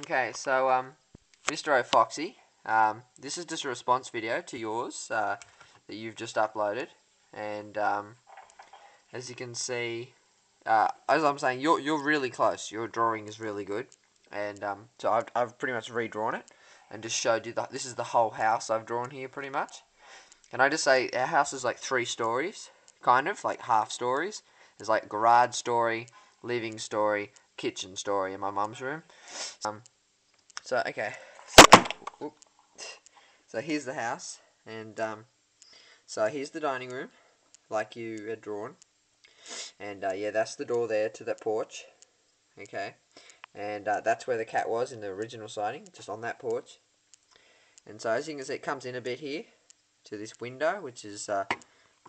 Okay, so um, Mr. O'Foxy, um, this is just a response video to yours uh, that you've just uploaded, and um, as you can see, uh, as I'm saying, you're you're really close. Your drawing is really good, and um, so I've I've pretty much redrawn it and just showed you that this is the whole house I've drawn here, pretty much. Can I just say our house is like three stories, kind of like half stories. There's like garage story, living story, kitchen story in my mum's room. Um, so okay, so, so here's the house, and um, so here's the dining room, like you had drawn, and uh, yeah, that's the door there to that porch. Okay, and uh, that's where the cat was in the original sighting, just on that porch. And so as you can see, it comes in a bit here to this window, which is uh,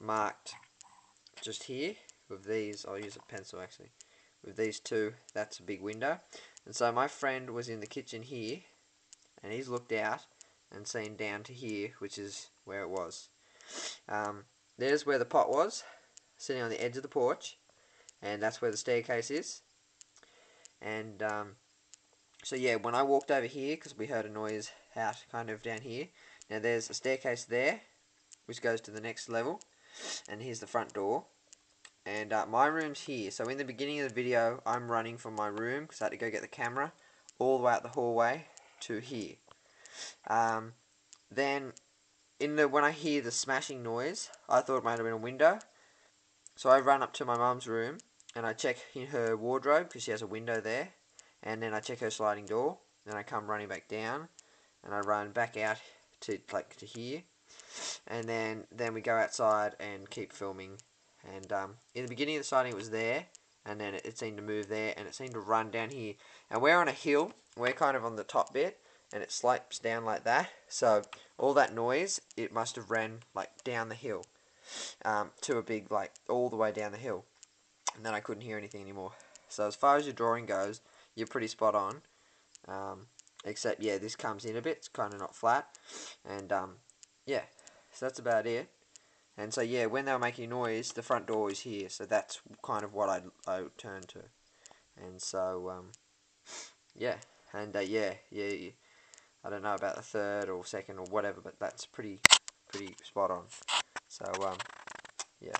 marked just here with these. I'll use a pencil actually with these two, that's a big window. And so my friend was in the kitchen here, and he's looked out and seen down to here, which is where it was. Um, there's where the pot was, sitting on the edge of the porch, and that's where the staircase is. And um, so yeah, when I walked over here, because we heard a noise out kind of down here, now there's a staircase there, which goes to the next level, and here's the front door and uh, my room's here. So in the beginning of the video, I'm running from my room because I had to go get the camera all the way out the hallway to here. Um, then in the when I hear the smashing noise, I thought it might have been a window. So I run up to my mum's room and I check in her wardrobe because she has a window there, and then I check her sliding door. Then I come running back down, and I run back out to like to here, and then then we go outside and keep filming and um, in the beginning of the sighting, it was there, and then it, it seemed to move there, and it seemed to run down here. And we're on a hill, we're kind of on the top bit, and it slopes down like that. So all that noise, it must have ran like down the hill um, to a big like all the way down the hill, and then I couldn't hear anything anymore. So as far as your drawing goes, you're pretty spot on. Um, except yeah, this comes in a bit. It's kind of not flat, and um, yeah, so that's about it. And so yeah, when they were making noise, the front door is here, so that's kind of what I I turned to. And so um, yeah, and uh, yeah, yeah, I don't know about the third or second or whatever, but that's pretty pretty spot on. So um, yeah.